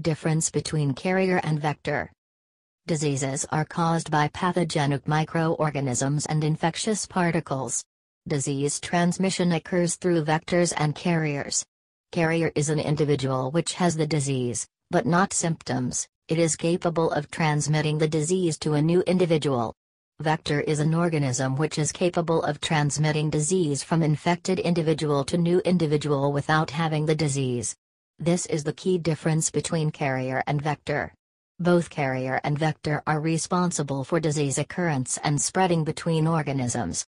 Difference between carrier and vector. Diseases are caused by pathogenic microorganisms and infectious particles. Disease transmission occurs through vectors and carriers. Carrier is an individual which has the disease, but not symptoms, it is capable of transmitting the disease to a new individual. Vector is an organism which is capable of transmitting disease from infected individual to new individual without having the disease. This is the key difference between carrier and vector. Both carrier and vector are responsible for disease occurrence and spreading between organisms.